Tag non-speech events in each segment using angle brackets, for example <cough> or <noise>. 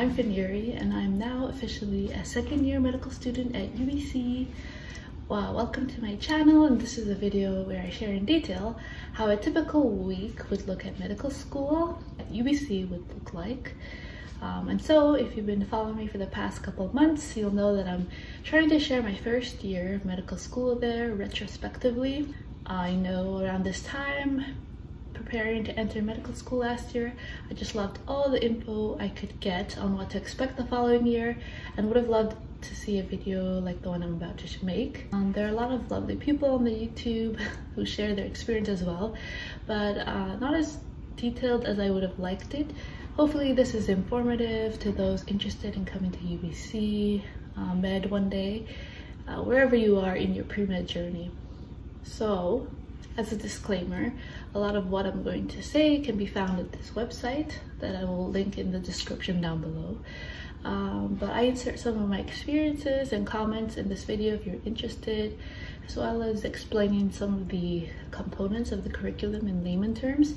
I'm Faniry and I'm now officially a second year medical student at UBC. Well, welcome to my channel and this is a video where I share in detail how a typical week would look at medical school at UBC would look like. Um, and so if you've been following me for the past couple of months, you'll know that I'm trying to share my first year of medical school there retrospectively. I know around this time preparing to enter medical school last year. I just loved all the info I could get on what to expect the following year and would have loved to see a video like the one I'm about to make. Um, there are a lot of lovely people on the YouTube <laughs> who share their experience as well, but uh, not as detailed as I would have liked it. Hopefully this is informative to those interested in coming to UBC uh, Med one day, uh, wherever you are in your pre-med journey. So as a disclaimer, a lot of what I'm going to say can be found at this website that I will link in the description down below. Um, but I insert some of my experiences and comments in this video if you're interested, as well as explaining some of the components of the curriculum in layman terms.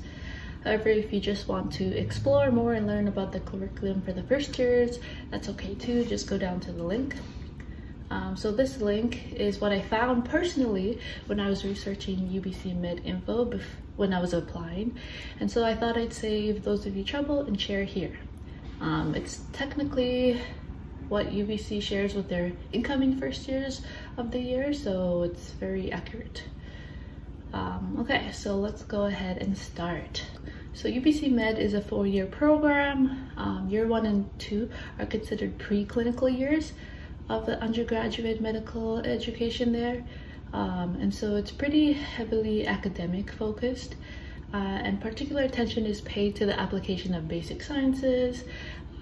However, if you just want to explore more and learn about the curriculum for the first years, that's okay too. Just go down to the link um, so this link is what I found personally when I was researching UBC Med info when I was applying. And so I thought I'd save those of you trouble and share here. Um, it's technically what UBC shares with their incoming first years of the year, so it's very accurate. Um, okay, so let's go ahead and start. So UBC Med is a four-year program. Um, year one and two are considered pre-clinical years, of the undergraduate medical education there. Um, and so it's pretty heavily academic focused uh, and particular attention is paid to the application of basic sciences.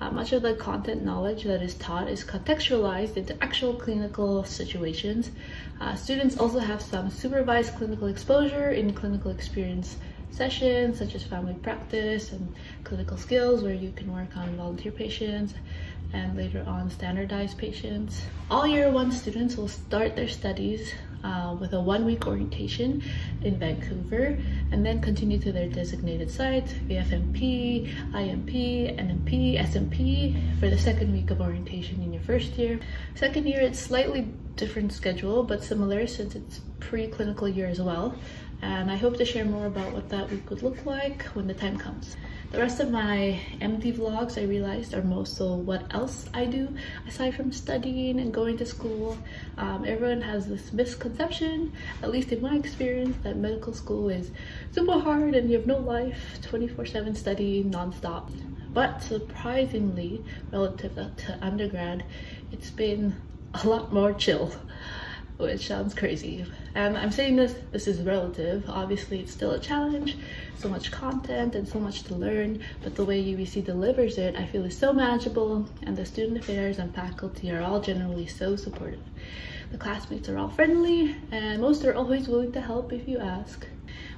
Uh, much of the content knowledge that is taught is contextualized into actual clinical situations. Uh, students also have some supervised clinical exposure in clinical experience sessions such as family practice and clinical skills where you can work on volunteer patients and later on standardized patients. All year one students will start their studies uh, with a one week orientation in Vancouver and then continue to their designated sites, VFMP, IMP, NMP, SMP for the second week of orientation in your first year. Second year, it's slightly different schedule, but similar since it's pre-clinical year as well. And I hope to share more about what that week would look like when the time comes. The rest of my MD vlogs I realized are most so what else I do aside from studying and going to school. Um, everyone has this misconception, at least in my experience, that medical school is super hard and you have no life, 24-7 studying non-stop. But surprisingly, relative to undergrad, it's been a lot more chill which sounds crazy. And I'm saying this, this is relative. Obviously, it's still a challenge, so much content and so much to learn, but the way UBC delivers it, I feel is so manageable, and the student affairs and faculty are all generally so supportive. The classmates are all friendly, and most are always willing to help if you ask.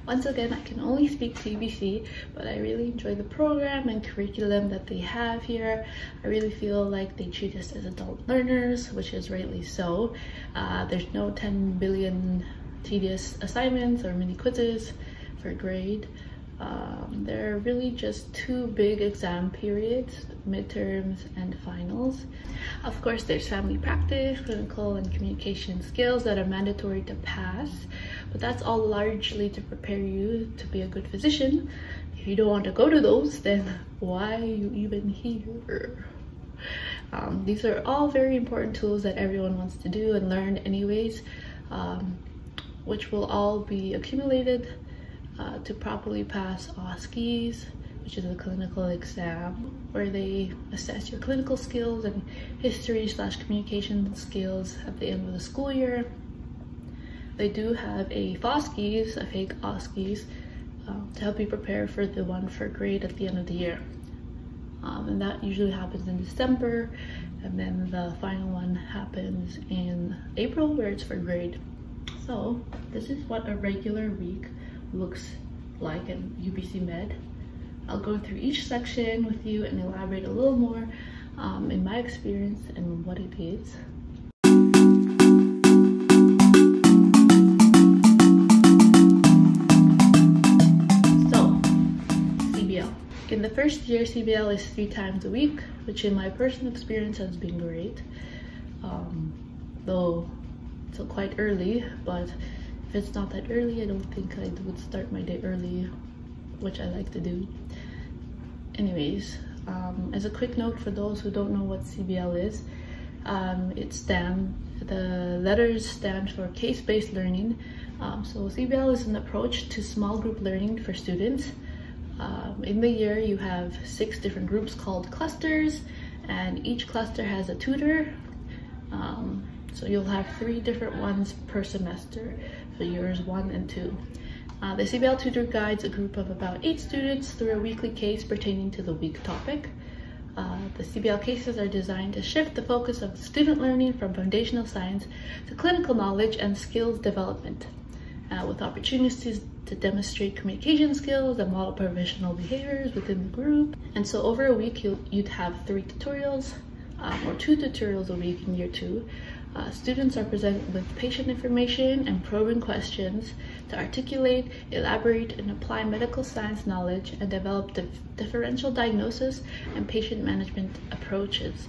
Once again, I can only speak to UBC, but I really enjoy the program and curriculum that they have here. I really feel like they treat us as adult learners, which is rightly so. Uh, there's no 10 billion tedious assignments or mini quizzes for grade. Um, there are really just two big exam periods, midterms and finals. Of course, there's family practice, clinical and communication skills that are mandatory to pass, but that's all largely to prepare you to be a good physician. If you don't want to go to those, then why are you even here? Um, these are all very important tools that everyone wants to do and learn anyways, um, which will all be accumulated uh, to properly pass OSCEs, which is a clinical exam where they assess your clinical skills and history slash communication skills at the end of the school year. They do have a FOSCEs, a fake OSCEs, um, to help you prepare for the one for grade at the end of the year. Um, and that usually happens in December, and then the final one happens in April where it's for grade. So this is what a regular week looks like in UBC Med. I'll go through each section with you and elaborate a little more um, in my experience and what it is. So, CBL. In the first year, CBL is three times a week, which in my personal experience has been great. Um, though it's quite early, but it's not that early, I don't think I would start my day early, which I like to do. Anyways, um, as a quick note for those who don't know what CBL is, um, it stand, the letters stand for case-based learning. Um, so CBL is an approach to small group learning for students. Um, in the year, you have six different groups called clusters, and each cluster has a tutor. Um, so you'll have three different ones per semester for years one and two. Uh, the CBL tutor guides a group of about eight students through a weekly case pertaining to the week topic. Uh, the CBL cases are designed to shift the focus of student learning from foundational science to clinical knowledge and skills development, uh, with opportunities to demonstrate communication skills and model professional behaviors within the group. And so over a week, you would have three tutorials, um, or two tutorials a week in year two, uh, students are presented with patient information and probing questions to articulate, elaborate, and apply medical science knowledge and develop dif differential diagnosis and patient management approaches.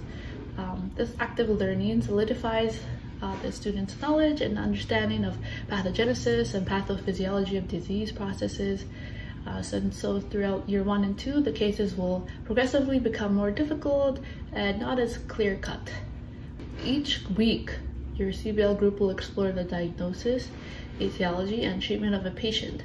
Um, this active learning solidifies uh, the student's knowledge and understanding of pathogenesis and pathophysiology of disease processes. Uh, so, so throughout year one and two, the cases will progressively become more difficult and not as clear cut. Each week, your CBL group will explore the diagnosis, etiology, and treatment of a patient.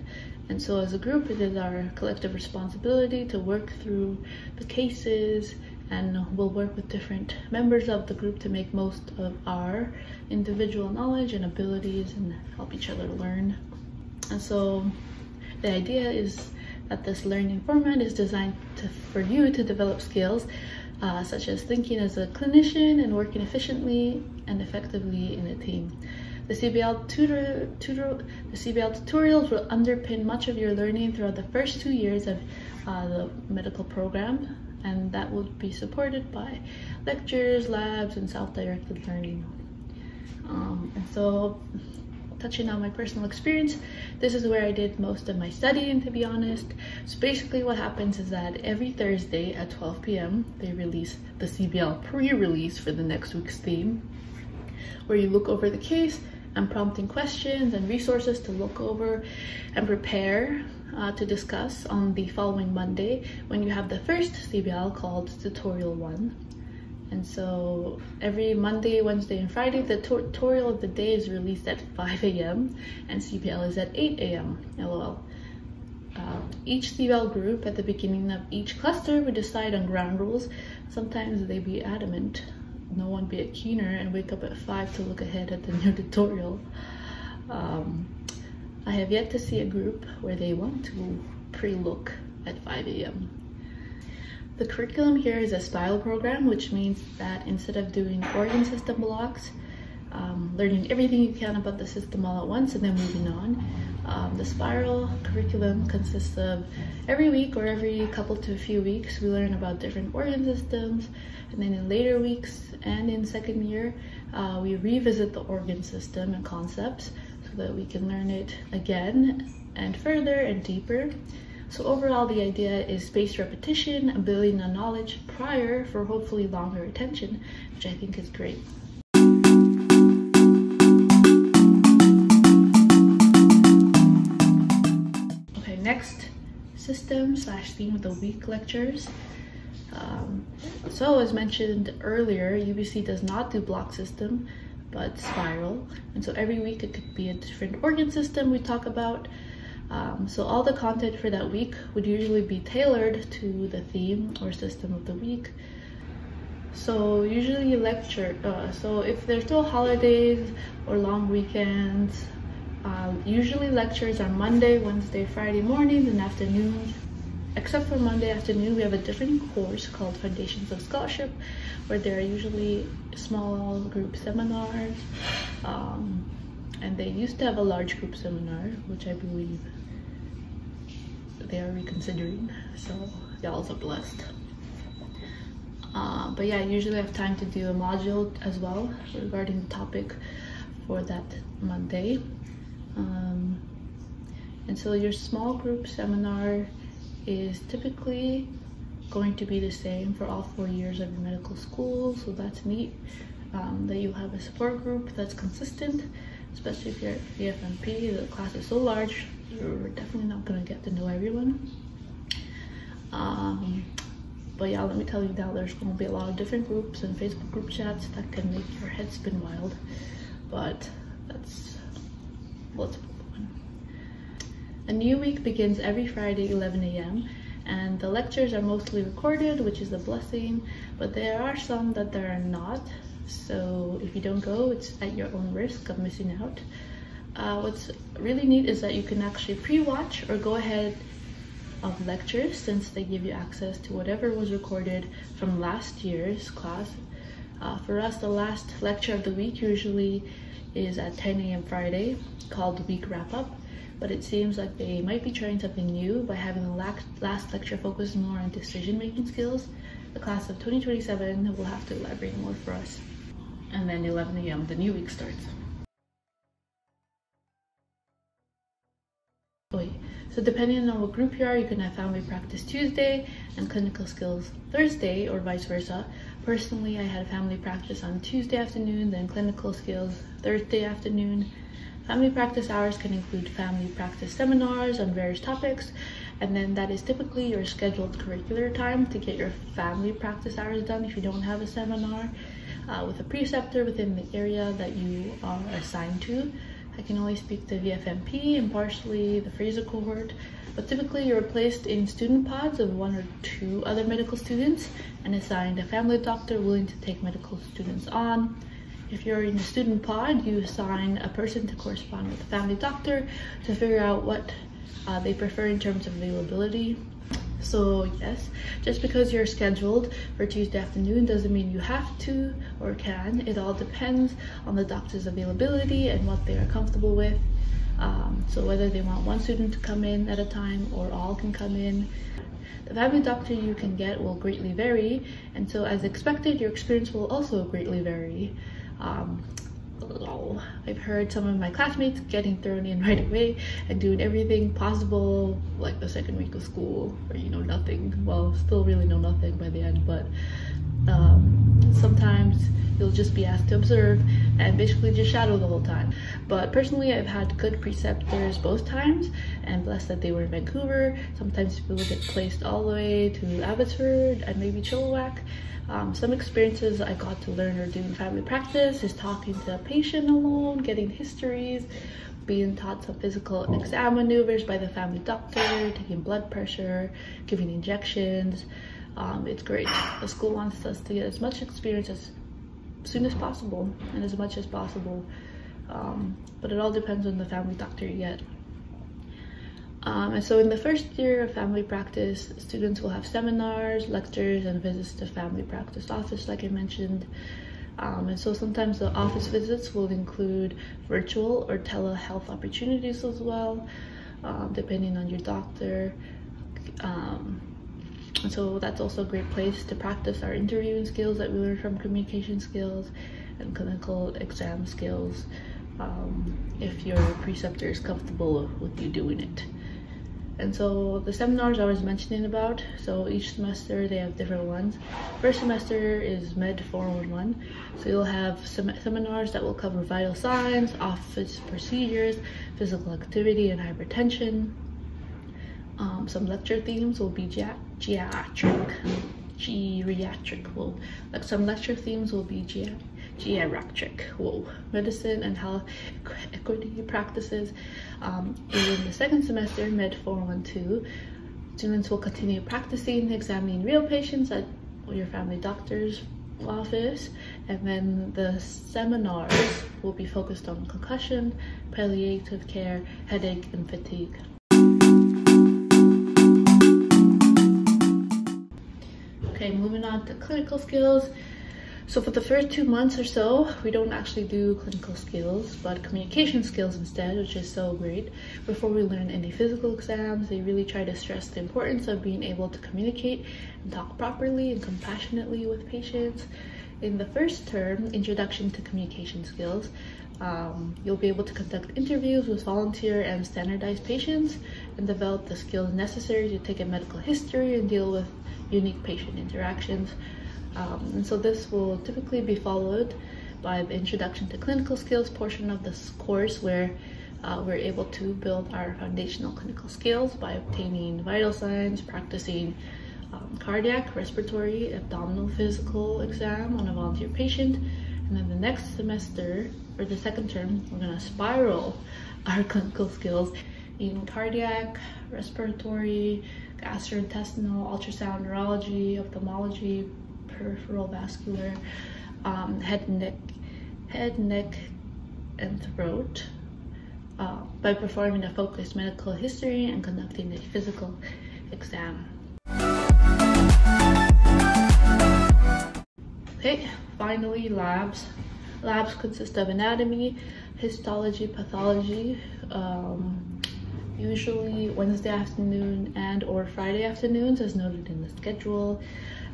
And so as a group, it is our collective responsibility to work through the cases and we'll work with different members of the group to make most of our individual knowledge and abilities and help each other learn. And so the idea is that this learning format is designed to, for you to develop skills uh, such as thinking as a clinician and working efficiently and effectively in a team. The CBL, tutor, tutor, the CBL tutorials will underpin much of your learning throughout the first two years of uh, the medical program, and that will be supported by lectures, labs, and self-directed learning. Um, and so touching on my personal experience, this is where I did most of my studying, to be honest. So basically what happens is that every Thursday at 12 p.m., they release the CBL pre-release for the next week's theme, where you look over the case and prompting questions and resources to look over and prepare uh, to discuss on the following Monday when you have the first CBL called Tutorial 1. And so every Monday, Wednesday, and Friday, the tutorial of the day is released at 5 a.m. and CBL is at 8 a.m. LOL. Uh, each CBL group at the beginning of each cluster we decide on ground rules. Sometimes they be adamant, no one be a keener and wake up at 5 to look ahead at the new <laughs> tutorial. Um, I have yet to see a group where they want to pre-look at 5 a.m. The curriculum here is a spiral program, which means that instead of doing organ system blocks, um, learning everything you can about the system all at once and then moving on, um, the spiral curriculum consists of every week or every couple to a few weeks, we learn about different organ systems. And then in later weeks and in second year, uh, we revisit the organ system and concepts so that we can learn it again and further and deeper. So overall, the idea is spaced repetition, building on knowledge prior for hopefully longer retention, which I think is great. Okay, next system slash theme of the week lectures. Um, so as mentioned earlier, UBC does not do block system, but spiral. And so every week it could be a different organ system we talk about. Um, so all the content for that week would usually be tailored to the theme or system of the week. So usually lecture, uh, so if there's still holidays or long weekends, uh, usually lectures are Monday, Wednesday, Friday mornings and afternoons. Except for Monday afternoon, we have a different course called Foundations of Scholarship, where there are usually small group seminars. Um, and they used to have a large group seminar, which I believe they are reconsidering. So y'all are blessed. Uh, but yeah, usually I have time to do a module as well regarding the topic for that Monday. Um, and so your small group seminar is typically going to be the same for all four years of your medical school, so that's neat. Um, that you have a support group that's consistent, especially if you're at VFMP. The class is so large, you're definitely not going to get to know everyone. Um, but yeah, let me tell you now, there's going to be a lot of different groups and Facebook group chats that can make your head spin wild. But that's let's move on. A new week begins every Friday, 11 a.m. And the lectures are mostly recorded, which is a blessing, but there are some that there are not. So if you don't go, it's at your own risk of missing out. Uh, what's really neat is that you can actually pre-watch or go ahead of lectures since they give you access to whatever was recorded from last year's class. Uh, for us, the last lecture of the week usually is at 10 a.m. Friday called week wrap up, but it seems like they might be trying something new by having the last lecture focus more on decision making skills. The class of 2027 will have to elaborate more for us. And then 11 a.m. the new week starts. So depending on what group you are, you can have family practice Tuesday and clinical skills Thursday or vice versa. Personally, I had family practice on Tuesday afternoon, then clinical skills Thursday afternoon. Family practice hours can include family practice seminars on various topics, and then that is typically your scheduled curricular time to get your family practice hours done if you don't have a seminar uh, with a preceptor within the area that you are assigned to. I can only speak to VFMP and partially the Fraser cohort, but typically you're placed in student pods of one or two other medical students and assigned a family doctor willing to take medical students on. If you're in a student pod, you assign a person to correspond with the family doctor to figure out what uh, they prefer in terms of availability so yes, just because you're scheduled for Tuesday afternoon doesn't mean you have to or can. It all depends on the doctor's availability and what they are comfortable with. Um, so whether they want one student to come in at a time or all can come in. The family doctor you can get will greatly vary and so as expected your experience will also greatly vary. Um, I've heard some of my classmates getting thrown in <laughs> right away and doing everything possible like the second week of school or you know nothing. Well, still really know nothing by the end, but um, sometimes you'll just be asked to observe and basically just shadow the whole time. But personally, I've had good preceptors both times and blessed that they were in Vancouver. Sometimes people get placed all the way to Abbotsford and maybe Chilliwack um, some experiences I got to learn or do in family practice is talking to a patient alone, getting histories, being taught some physical exam maneuvers by the family doctor, taking blood pressure, giving injections. Um, it's great. The school wants us to get as much experience as soon as possible and as much as possible. Um, but it all depends on the family doctor you get. Um, and so in the first year of family practice, students will have seminars, lectures, and visits to family practice office, like I mentioned. Um, and so sometimes the office visits will include virtual or telehealth opportunities as well, um, depending on your doctor. Um, and so that's also a great place to practice our interviewing skills that we learned from communication skills and clinical exam skills um, if your preceptor is comfortable with you doing it. And so the seminars I was mentioning about, so each semester they have different ones. First semester is Med 411. So you'll have sem seminars that will cover vital signs, office procedures, physical activity and hypertension. Um, some lecture themes will be ge geriatric, geriatric, well, like some lecture themes will be ge geriatric, whoa, medicine and health equity practices. Um, in the second semester, Med 412, students will continue practicing examining real patients at your family doctor's office and then the seminars will be focused on concussion, palliative care, headache, and fatigue. Okay, moving on to clinical skills. So for the first two months or so, we don't actually do clinical skills, but communication skills instead, which is so great. Before we learn any physical exams, they really try to stress the importance of being able to communicate and talk properly and compassionately with patients. In the first term, Introduction to Communication Skills, Um, you'll be able to conduct interviews with volunteer and standardized patients and develop the skills necessary to take a medical history and deal with unique patient interactions. Um, and so this will typically be followed by the introduction to clinical skills portion of this course where uh, we're able to build our foundational clinical skills by obtaining vital signs, practicing um, cardiac, respiratory, abdominal physical exam on a volunteer patient. And then the next semester, or the second term, we're gonna spiral <laughs> our clinical skills in cardiac, respiratory, gastrointestinal, ultrasound, neurology, ophthalmology, peripheral vascular, um, head, neck, head, neck, and throat uh, by performing a focused medical history and conducting a physical exam. Okay, finally labs. Labs consist of anatomy, histology, pathology, um, usually Wednesday afternoon and or Friday afternoons as noted in the schedule.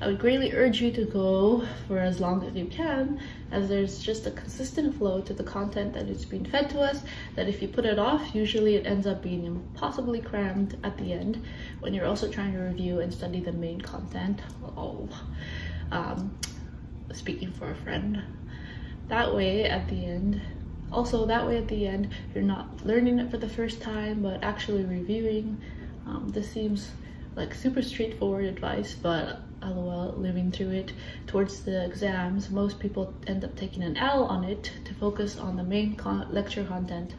I would greatly urge you to go for as long as you can as there's just a consistent flow to the content that is being fed to us that if you put it off, usually it ends up being impossibly crammed at the end when you're also trying to review and study the main content. Oh, um, speaking for a friend. That way at the end, also that way at the end, you're not learning it for the first time, but actually reviewing. Um, this seems like super straightforward advice, but lol living through it towards the exams most people end up taking an l on it to focus on the main con lecture content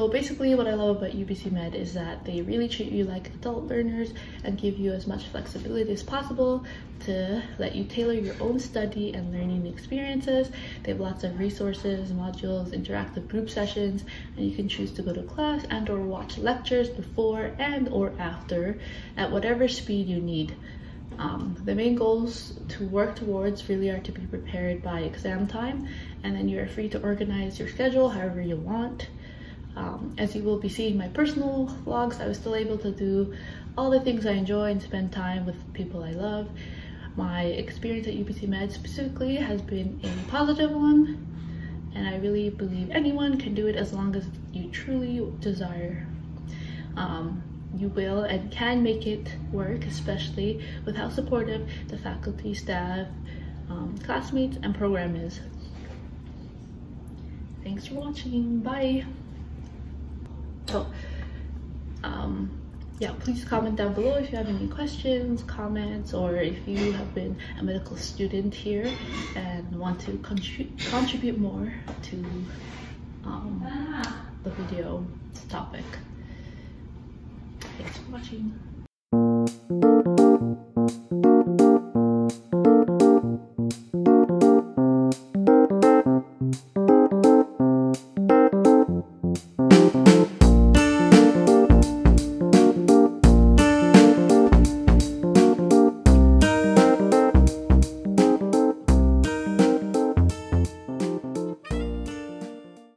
So basically what I love about UBC Med is that they really treat you like adult learners and give you as much flexibility as possible to let you tailor your own study and learning experiences. They have lots of resources, modules, interactive group sessions, and you can choose to go to class and or watch lectures before and or after at whatever speed you need. Um, the main goals to work towards really are to be prepared by exam time and then you're free to organize your schedule however you want. Um, as you will be seeing my personal vlogs, I was still able to do all the things I enjoy and spend time with people I love. My experience at UBC Med specifically has been a positive one, and I really believe anyone can do it as long as you truly desire. Um, you will and can make it work, especially with how supportive the faculty, staff, um, classmates, and program is. Thanks for watching. Bye. So, um, yeah, please comment down below if you have any questions, comments, or if you have been a medical student here and want to contribute more to um, the video topic. Thanks for watching.